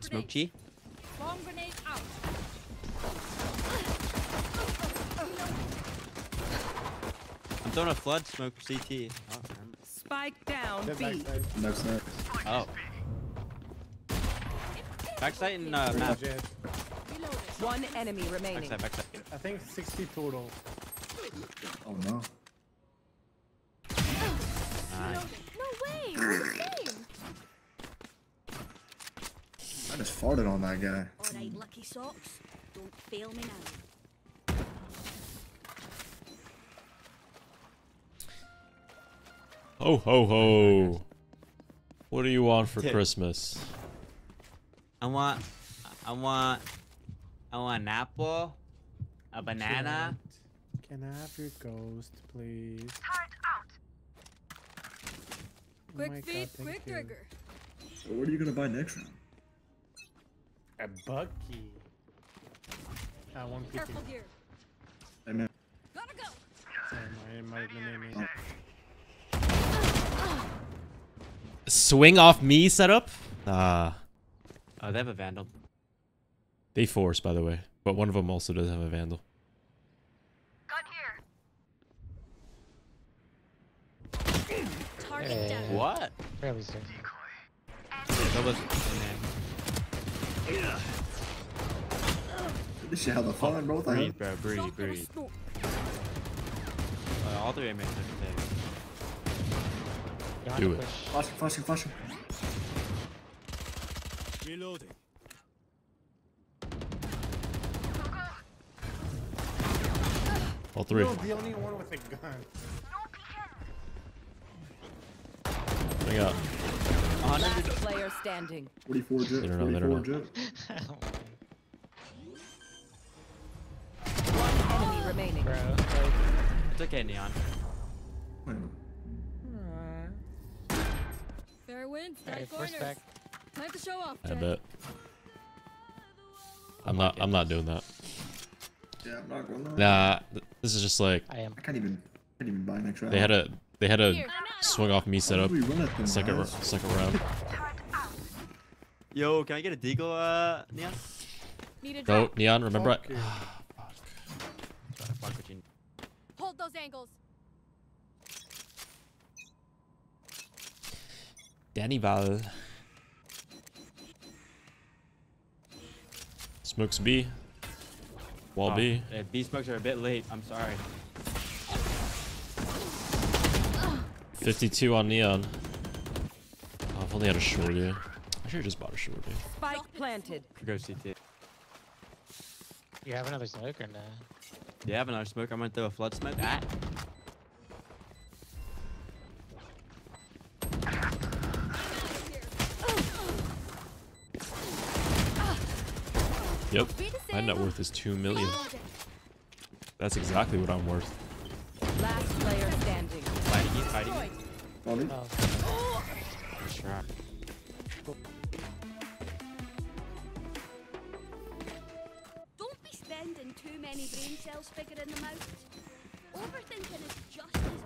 Smoke G. Bomb grenade out. I'm throwing a flood smoke CT. Oh. Spike down Get B. backside. Next, next. oh. Backside and uh, map. One enemy remaining. Backside, backside. I think 60 total. Oh no. Nice. No way. We're the same. I just farted on that guy. All right, lucky socks. Don't fail me now. Ho ho ho. What do you want for Tip. Christmas? I want, I want, I want an apple, a banana. Can I have your ghost, please? Oh my Quick God, feet, thank quick you. trigger. So what are you gonna buy next round? A Bucky. Ah, one PP. Careful here. Hey man. Gotta go. Sorry, my, my, my name is. Swing off me setup? Ah. Oh, they have a vandal. They force, by the way. But one of them also does have a vandal. Gun here. Target down. What? Fairly safe. That was. This shit hella fun, bro. What the hell? Breathe, bro. Breathe, Drop there was breathe. Uh, all three main there. You don't Do have it. to push. Flashing, flashing, flashing. All three. You're the only one with a gun. Bring up. Last player standing. 44 Jett, They don't know, they don't 44 know. Jett. One enemy remaining. Bro, like, It's okay, Neon. Wait, Fair wind, alright, tight first corners. back. Time to show off, I Jett. bet. I'm not I'm not doing that. Yeah, I'm not gonna. Nah, this is just like I am. I can't even, can't even buy next round. they had a they had a swing off me How setup do we run at them, second ro- guys? second round. Yo, can I get a deagle, uh, Neon? Need a No. Neon, remember I, Fuck you. Sorry, fuck with you. Hold those angles. Danny Val. Smokes B. Wall Oh, B. yeah, B smokes are a bit late. I'm sorry. 52 on Neon. Oh, I've only had a short, shorty. I should have just bought a shorty. Spike planted. Go CT. You have another smoke or no? Do you have another smoke? I'm gonna throw a flood smoke. Ah. Yep. Be the My net worth is 2 million. That's exactly what I'm worth. Last player Destroyed. Oh, try. Don't be spending too many brain cells figuring them out. Overthinking is just as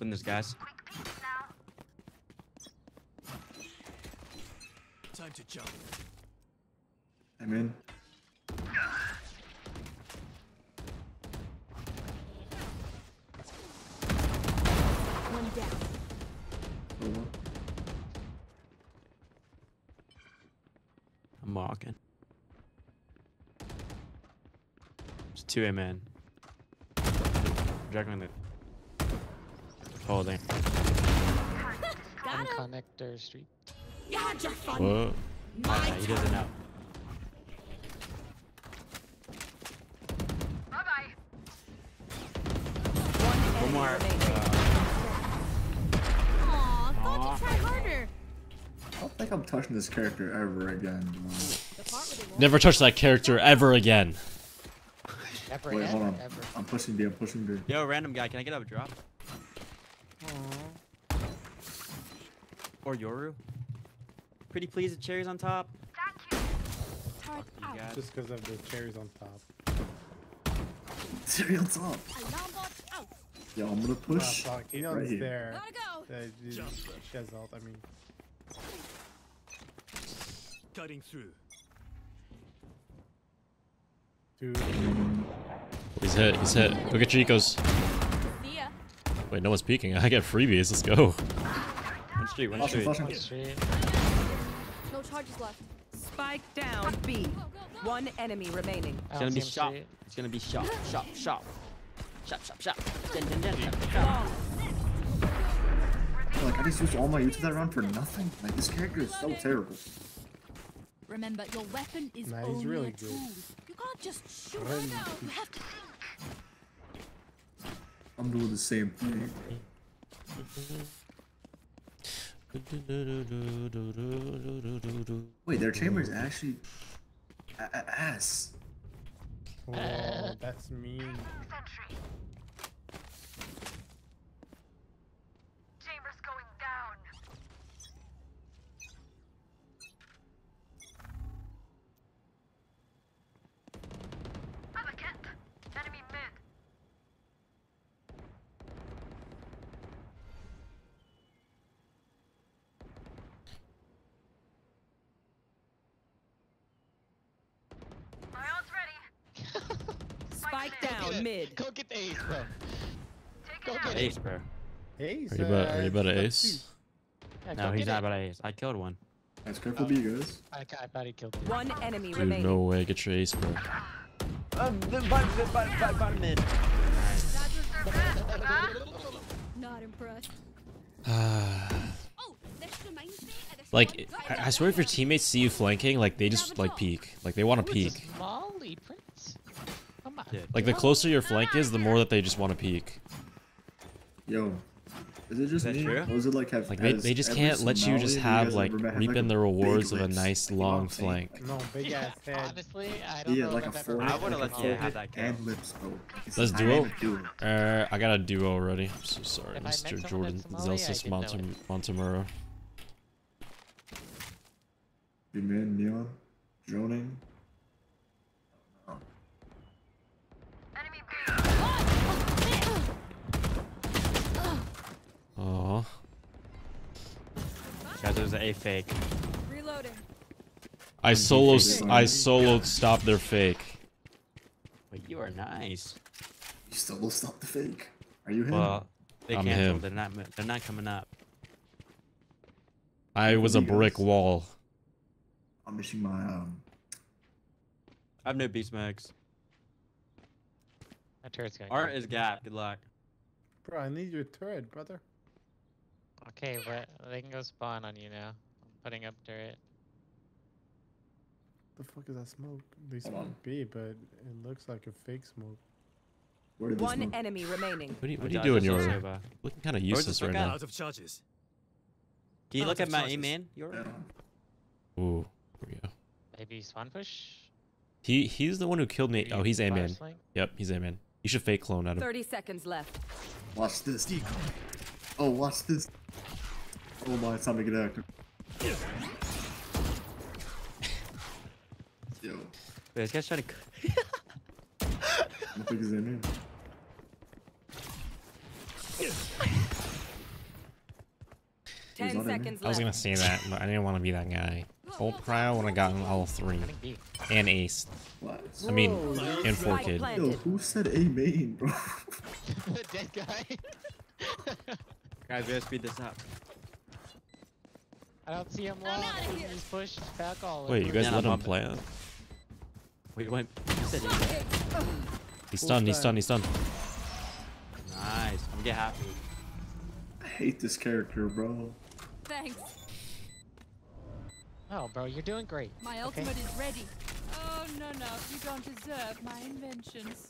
Let's win this, guys. I'm in. One down. Over. I'm walking. It's 2 A man. Juggling it. Holding. Got him. connector street. You had your fun. What? Oh, yeah, he doesn't know. One enemy more. remaining. Uh, Aw, thought you try harder. I don't think I'm touching this character ever again. man. The part where they won't Never touch that character ever again. Ever, Wait, ever, hold on. ever. I'm pushing B, I'm pushing B. Yo, random guy, can I get up a drop? Or Yoru. Pretty please the cherries on top. Turret You out. got Just because of the cherries on top. Cereal top. Alarm bot out. Yo, I'm gonna push. fuck. He knows right here. there. Gotta go. Uh, she has ult, I mean. Cutting through. Dude. He's hit. He's hit. Go get Chico's. See. Wait, no one's peeking. I get freebies. Let's go. One street, one Flashing, street. flashing. Street. No charges left. Spike down B. Go, go, go. One enemy remaining. I It's don't gonna be shot. him shop. street. It's gonna be shop, shop, shop. Shop, shop, shop. Dun, dun, dun, shop, shop. Like, I just used all my ult that round for nothing. Like, this character is so terrible. Remember, your weapon is Nah, he's only really a good. tool. You can't just shoot. Really No, you have to think. I'm doing the same thing. Wait, their chamber is actually ass. Oh, that's mean. Chambers going down. I'm a cat. Enemy mid. My ult's ready. Spike Get down it. Mid. Go get the ace, bro. Take Go get Ace, bro. Ace. Are you about, are you about uh, to ace? Yeah, No, he's not it. about ace. I killed one. Guys, careful B, guys. I, I thought he killed you. One enemy Dude, remaining. no way. Get your ace, bro. Um, the bottom, the bottom, bottom, bottom mid. Not impressed. Ah. Oh, this reminds me of this like, I, I swear if your teammates see you flanking, like, they just, like, peek. Like, they want to peek. Molly Prince? Come on. Yeah. Like, the closer your flank is, the more that they just want to peek. Yo, is it just that me? true? Or is it like have Like, they, they just can't let you just have, like, ever met have, reaping like, the rewards of a nice You know what long I'm saying? flank. No, big Yeah, ass head. honestly, I don't Yeah, know like a if I've forehead. ever I would've like let you have that kill. And lips, bro. Let's a duo? dynamic. Uh, I got a duo already. I'm so sorry, If Mr. Jordan that's Somali, I Zellsis didn't know Montem- it. Montemurro. Your man, Neon, droning. Enemy B. Aw. Guys, there's an A fake. Reloading. I solo. I soloed stop their fake. Wait, you are nice. You still will stop the fake. Are you him? Well, they I'm canceled. him. They're not. They're not coming up. I was a brick wall. I'm missing my um. I have no beast smokes. That turret's going. Art is gap. Good luck. Bro, I need your turret, brother. Okay, but they can go spawn on you now. I'm putting up turret. The fuck is that smoke? They Hold smoke. B, but it looks like a fake smoke. Where did One move? enemy remaining. What are you, what are you doing, is also Yor? bad. Looking kind of useless stuck right out. now. Out of charges. Can you Oh, look at my charges. A man? You're Yeah. Ooh, here we go. Maybe spawn push? He he's the one who killed me. Oh, he's A man. Yep, he's A man. You should fake clone at him. 30 seconds left. Watch this. Decoy. Oh, watch this. Oh my, it's time to get active. Yo, Wait, this guy's trying to. c- I don't think he's in He's 10 not in seconds I was gonna say that, but I didn't want to be that guy. Ult Prow would have gotten all three. I think B. And Ace. What? I mean, Whoa, and 4 kid. Yo, who said A main, bro? the dead guy. Guys, we gotta speed this up. I don't see him I'm long. outta here. He's pushed back all Wait, you guys Yeah, let I'm him play it? Wait, wait. You said it. He's Full stunned, he's time. stunned, he's stunned. Nice. I'm gonna get happy. I hate this character, bro. Thanks. Oh, bro, you're doing great. My Okay. ultimate is ready. Oh, no, no, you don't deserve my inventions.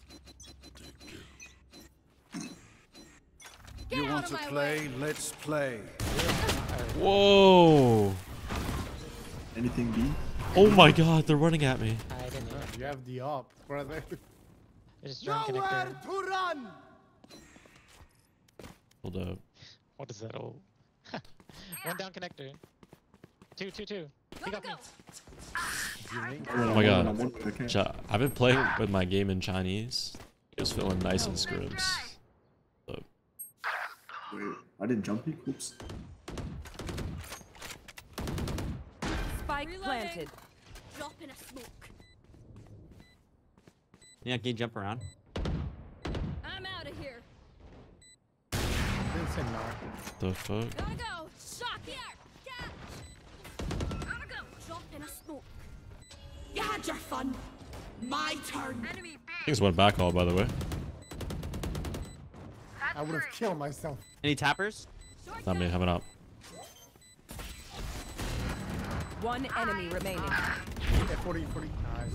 want to play? Let's play. Whoa! Anything B? Oh my god, they're running at me. I didn't even. You have the op, brother. Just drone connector. to run. Hold up. What is that? Oh. One down connector. Two, two, two. He got me. Oh my god. Cha- I've been playing with my game in Chinese. It was feeling nice in scrims. Look, Wait, I didn't jump you? Oops. Spike Reloading. planted. Drop in a smoke. Yeah, can you jump around? I'm out of here. Didn't say knock. the fuck? Gotta go. Shot here. Catch. Gotta go. Drop in a smoke. You had your fun. My turn. Enemy B. Things went back all, by the way. I would have killed myself. Any tappers? Short Not me, down. having up. One enemy remaining. Yeah, 40, 40. Nice.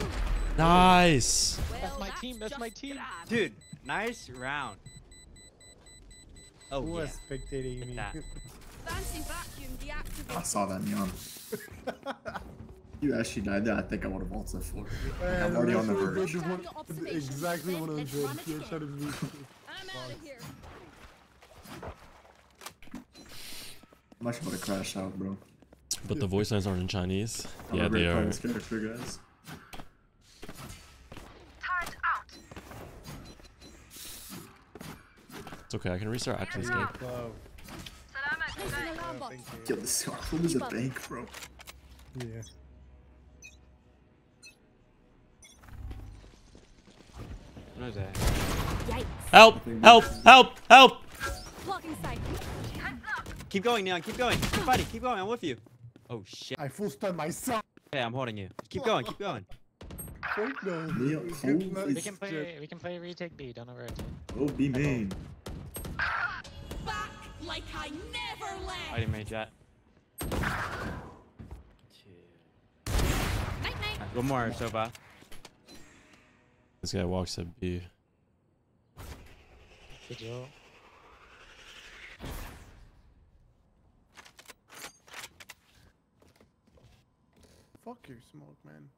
Nice! Well, That's my team, that's my team. Dude, nice round. Oh Who yeah. was spectating me? that. Fancy vacuum I saw that neon. you actually died there. I think I would have ulted for it. Man, I'm already on the verge. did Time one- to observation. Exactly what I Let's did. run it You're again. trying to be. I'm out of here. I'm actually about to crash out, bro. But the voice lines aren't in Chinese. I'm Yeah, they are. This character, guys. Out. It's okay, I can restart after this game. Love. Salamat Placing today. alarm bot. thank Yo, you. this room is a bank, bro. Yeah. What is that? Help! Help! Help! Help! Blocking sight. Keep going, Neon. Keep going. Keep fighting. Keep going. I'm with you. Oh shit. I full stun myself. Okay, I'm holding you. Keep going. Keep going. Fuck no. Leo, Good We can play. We can play retake B. Don't overrotate. Oh, be main. Back like I never left. Fighting mage Jett. Night night. One more so far. This guy walks at B. Good job. Fuck your smoke, man.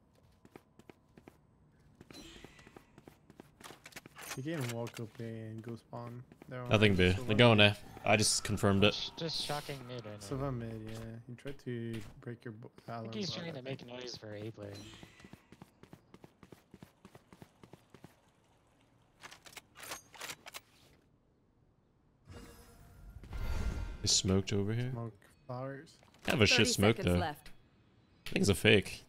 You can even walk up A and go spawn. They're Nothing B. Sova. They're going A. I just confirmed it. Just shocking mid right now. Sova mid, yeah. He tried to break your bo- I think he's trying to make noise for A player. They smoked over here. Smoke flowers. Kind of a shit smoke though. left. I think it's a fake.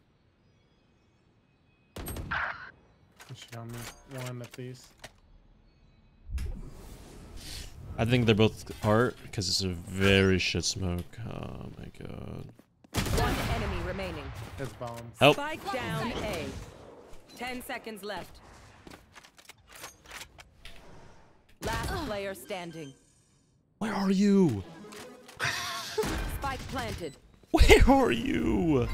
Show me one at least. I think they're both art because it's a very shit smoke. Oh my god. One enemy remaining. That's bombs. Help! Spike down A. Ten seconds left. Last player standing. Where are you? Spike planted. Where are you?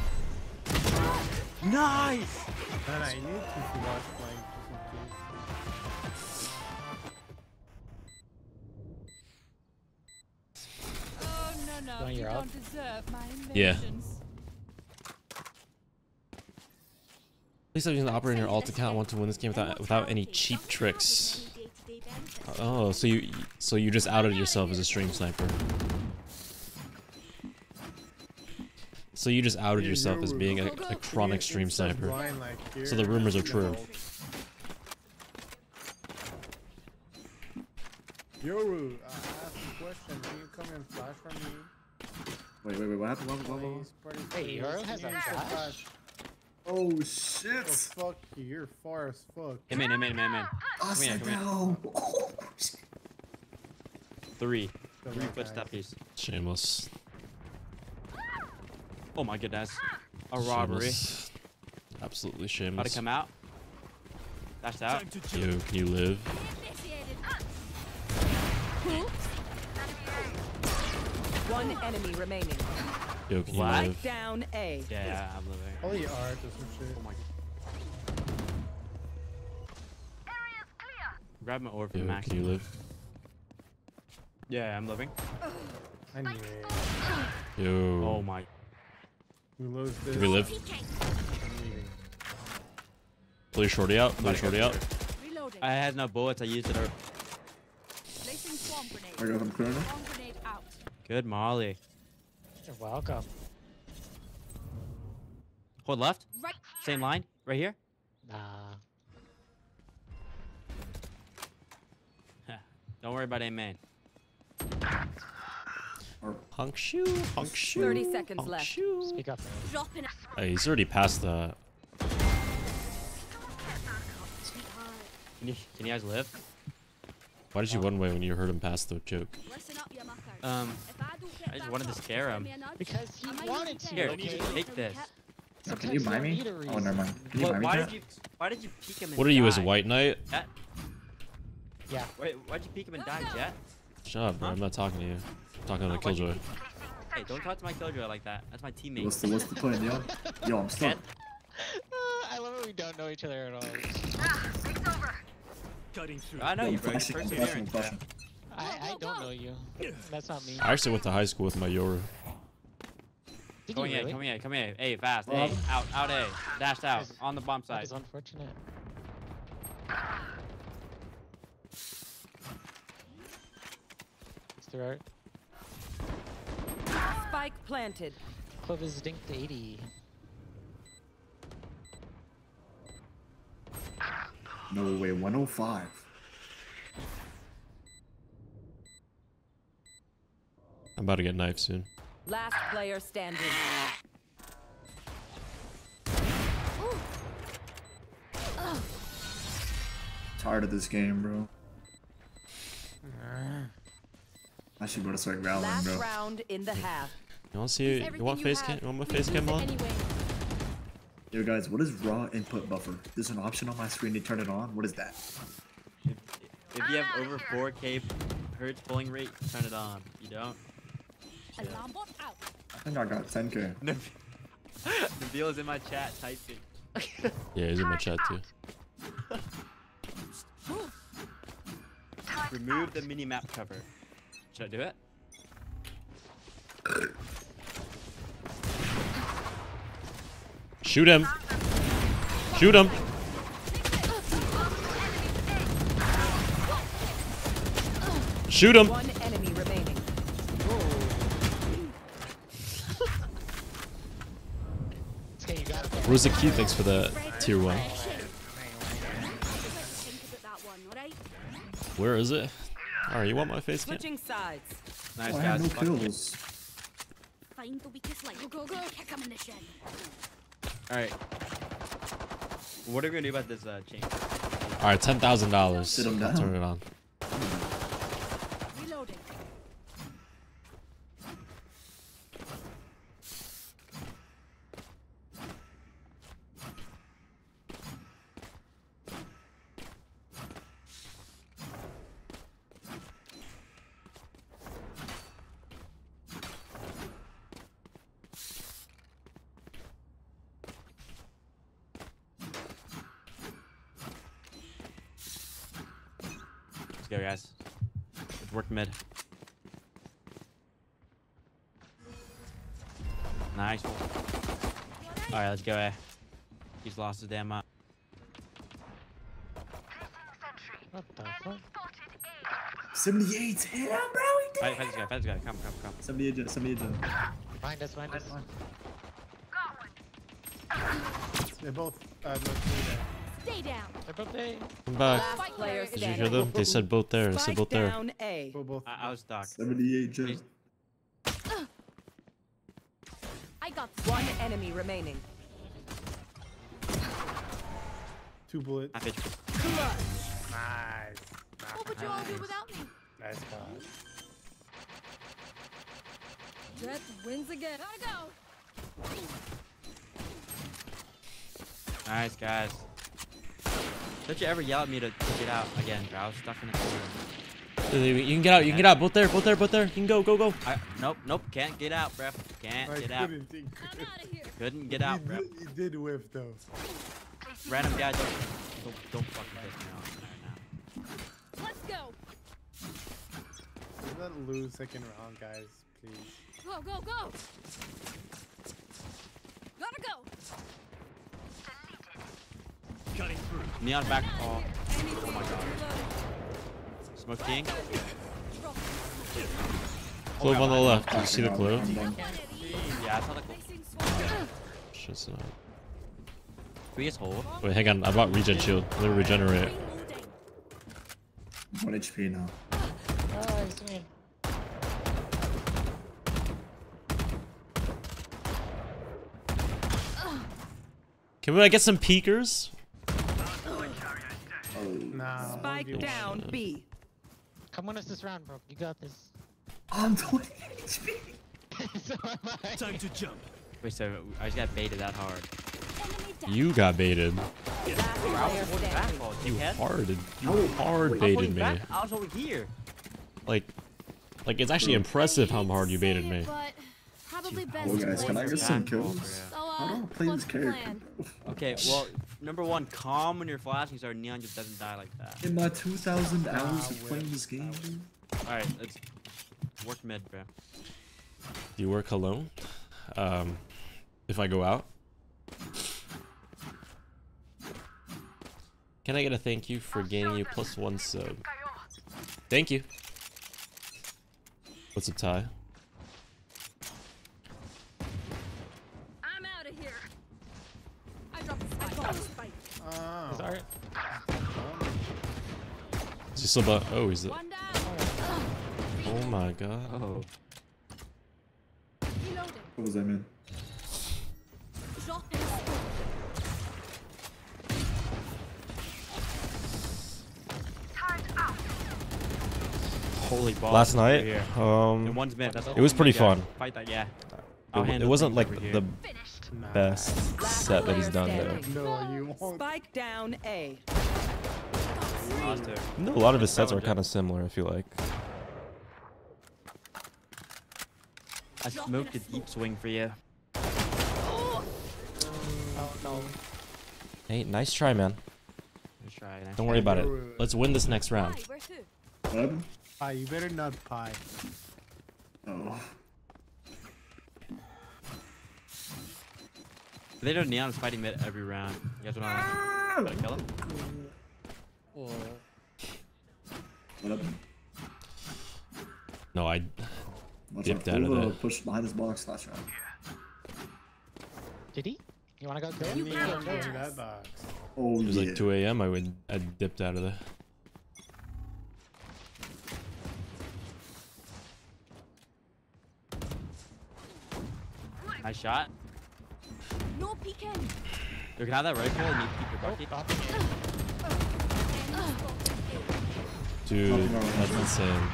Nice. Man, I need to watch playing just in. Oh no no, you your don't up? deserve my Yeah. inventions. At least I'm using the operator alt account want to win this game without without any cheap tricks. Oh, so you so you just outed yourself as a stream sniper. So you just outed yourself as being a, Go, go. a chronic stream sniper. So the rumors are true. Yoru, uh, I asked a question. Can you come and flash for me? Wait, wait, wait. What happened? What happened? What happened? Please, pretty Wait, please. Yoru has a you flash? Oh Oh, shit! fuck you. You're far as fuck. Him in, him in, him in, him in. Upside here, come here. down. Oh, Three. Three red footstep piece. Shameless. Oh my goodness. A robbery. Shameless. Absolutely shameless. Gotta come out. That's out. Yo, can you live? One enemy remaining. Yo, can what? you live? down A. Yeah, I'm living. Oh, you are. Oh my Grab my orb Max. Can you live? Yeah, I'm living. Yo. Oh my we lose this. Can we live? I'm leaving. Pull your shorty out. Pull your Gotta go shorty out. Reloading. I had no bullets. I used it. Up. Placing swarm grenade. I got him corner. Swarm. Good Molly. You're welcome. Hold left. Right. Same line. Right here. Nah. Don't worry about A main. Hunk shoe. Hunk shoe. 30 seconds hunk left. Shoe. Speak up. man. Dropping a Hey, he's already past the. Can you, can you guys live? Why did you one way when you heard him pass the joke? Listen up, you muckers. Um, I don't get I just wanted to scare him. me a nudge. Because he wanted to. Here, okay? take this. No, can you you buy me? Oh, never mind. Can you What, buy me why that? did you Why did you peek him and What are you as a white knight? Jett? Yeah. Wait, why'd you peek him and die, Jett? Shut up, bro. I'm not talking to you. I'm talking to Killjoy. Hey, don't talk to my Killjoy like that. That's my teammate. What's the what's the point, yo? Yo, I'm stuck. I love it we don't know each other at all. I know Yo, you, I'm bro. You're flashing, I'm flashing, I'm flashing. I, I don't know you. That's not me. I actually went to high school with my Yoru. Did Come you here, really? come here, come here. Hey, fast. Well, Hey, out, out A. Dashed out. is- On the bomb That side. is unfortunate. It's the right. Spike planted. Clovis dinked 80. No way, 105. I'm about to get knifed soon. Last player standing. Tired of this game, bro. I should go to start growling, Last bro. round in the half. You want to see? You want face cam? You want my face cam on? Yo, guys, what is raw input buffer? There's an option on my screen to turn it on. What is that? If, if you have over 4K hertz polling rate, turn it on. You don't? Alarm bot out. I think I got 10k. Nabil is in my chat typing. Yeah, he's in my chat too. Remove the mini map cover. Should I do it? Shoot him. Shoot him. Shoot him. One enemy remaining. Okay, you got it. Where's key? Thanks for the tier one. Think about that one, alright? Where is it? Alright, you want my face cam? Switching sides. Nice, Oh, I guys. have no kills. Find the weakest link. Go, go, go. Alright. What are we gonna do about this uh, chain? Alright, ten thousand dollars. Sit him I'll down. turn it on. Reloading. Let's go, guys. Let's work mid. Nice. Alright, let's go, eh. He's lost his damn mind. What the fuck? 78. Yeah, bro, he did. Fight, fight this guy, fight this guy. Come, come, come. 78 Jett, 78 Jett. Find us, find us. They both uh, look through Stay down. They're both A. Come back. Last Did you hear them? They said both there. They said both there. down A. there. Both. I, I was stuck. 78 Jett. Please. I got One enemy remaining. Two bullets. I pitch. Nice. What would you all do without me? Nice pass. Jett wins again. Gotta go. Nice, guys. Don't you ever yell at me to, to get out again, bro. I was stuck in the corner. You can get out. You can get out. Both there. Both there. Both there. You can go. Go. Go. I, nope, nope. Can't get out, bro. Can't I get out. couldn't think. I'm out of here. Couldn't get out, He did, he did whiff though. Random guy, don't, don't, don't fucking piss me off right now. Let's go. Do not lose second round, guys. Please. Go, go, go! Gotta go! Cutting through. Neon back. Oh, oh my god. Smoke King. Clove on the left. Did you see the clove? Yeah, I saw the. Can Placing swarm. Shit's not. We just hold? Wait, hang on. I bought regen shield. Let me regenerate. One HP now. Oh, I see. Can we like, get some peekers? Oh, Nah. Spike one v down B. Come on us this round, bro. You got this. I'm 20 HP. so am I. Time to jump. Wait, so I just got baited that hard. Enemy down. You got baited. Last player standing. You hard. You hard wait, baited me. I was over here. Like, like it's actually impressive how hard you baited me. But Oh, guys, can I wait get some kills? So, uh, do I play this character? Okay, well, number one, calm when you're flashing so neon just doesn't die like that. In my 2,000 hours of playing this game, dude. Alright, let's work mid, bro. Do you work alone? Um, if I go out? Can I get a thank you for gaining you plus one sub? Thank you. What's up, Ty? I'm out of here. I dropped the I spike. got a spike. Oh. Is Art? Is he still about? Oh, he's the. Oh my god. Oh. What was that, man? Holy balls. Last night, Here. um, And one's mid. That's it was pretty fun. Fight that, yeah. It, it wasn't like over the here. Finished. Nah. best set that he's done though. No, you won't. Spike down A. No, a lot of his sets are kind of similar. I feel like. I smoked a deep swing for you. Oh no. Hey, nice try, man. Let's try it. Don't worry about it. Let's win this next round. Hi, where to? What happened? Pie, you better not pie. Oh. They know Neon's fighting mid every round. You guys wanna, wanna kill him? What happened? No, I. Watch Dipped out. out of Ooh, there. Push behind this box last round. Did he? You wanna go kill You him? need to that box. Oh, It was yeah. like 2 a.m. I would. I dipped out of there. Nice shot. No peeking. You can have that rifle and you keep your Oh, bucket. off the air. Enemy spotted. Dude, Oh, that's insane.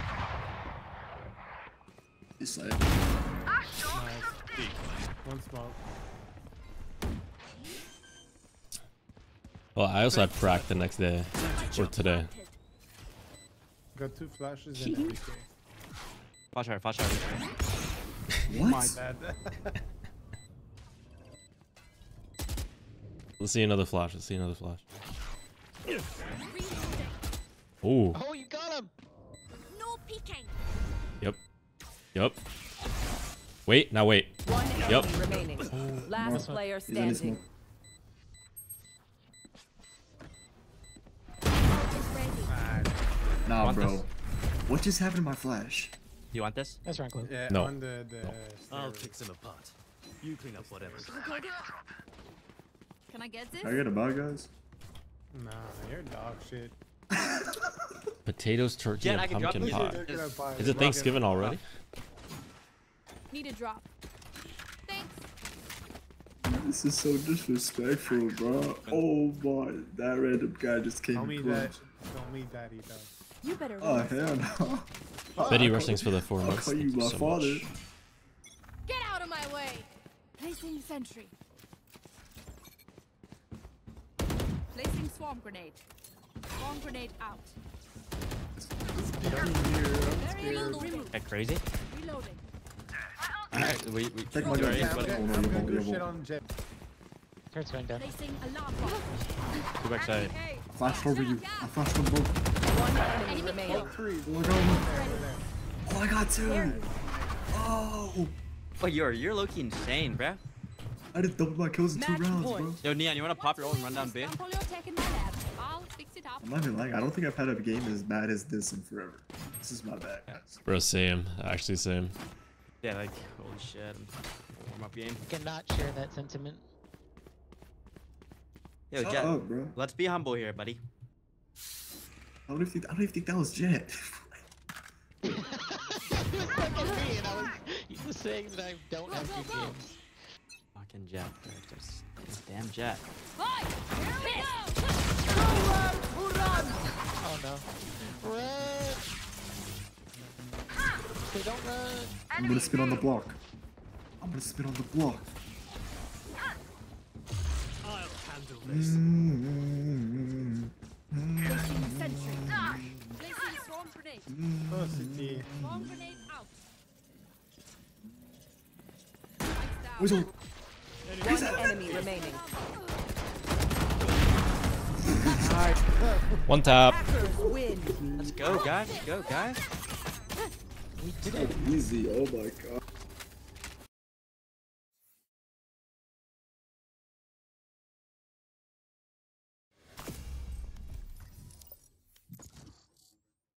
This side. Nice. One smoke. Well, I also had prac the next day or today. Got two flashes and everything. Flash out, flash out. What? My bad. Let's see another flash. Let's see another flash. Reloading. Ooh. Oh, you got him! No peeking. Yep. Yep. Wait. Now wait. One Yep. enemy remaining. Last player He's in his standing. smoke. Is ready. Nah, Want bro. this? What just happened to my flash? You want this? That's round close. yeah, No. on the, the I'll stairway. pick them apart. You clean up whatever. Can I get this? Can I get a bug, guys? Nah, you're dog shit. Potatoes, turkey, Jen, I and can pumpkin pie. You're pie. Is it Thanksgiving already? Need a drop. Thanks. This is so disrespectful, bro. Oh my, that random guy just came Tell me in that. clutch. Tell me daddy though. You better Oh, run. hell no. Betty I'll Rush, thanks for the four I'll months. call Thank you you my so father. much. Get out of my way. Placing sentry. Placing swarm grenade. Swarm grenade out. Very reloading. That crazy? Reloading. Alright, we, we, Take my sorry, gun. I'm gonna do shit on Jett. Turret's going down. Placing alarm bomb. Two backside. Hey, I flashed over you. I flashed them both. One enemy Enemy remaining. Three. Oh Look over. Oh, I got two. Oh, Oh, you're you're low-key insane, bruh. I did double my kills in two Match rounds, point. bro. Yo, Neon, you wanna pop your ult and run down B? Sample you're taking my lab. I'll fix it up. I'm not even lying. I don't think I've had a game as bad as this in forever. This is my bad, guys. Bro, same. Actually, same. Yeah, like holy shit. Warm up game. Cannot share that sentiment. Yo, Shut Jett. up, bro. Let's be humble here, buddy. I don't even think, I don't even think that was Jett. he was looking at me and I was he was saying that I don't have good games. Fucking Jett. bro. Just, damn Jett. Hi! Here we go! Oh no. Run! Okay, don't run. I'm gonna spin on the block. I'm gonna spin on the block. I'll handle this. Mm, Sentry. Placing swarm grenade. CT. Swarm grenade out. Lights down. Where's all- One enemy remaining. One tap. Let's go, guys. Let's go, guys. We did it. Easy. Oh my god.